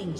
Killing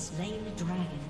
slain the dragon.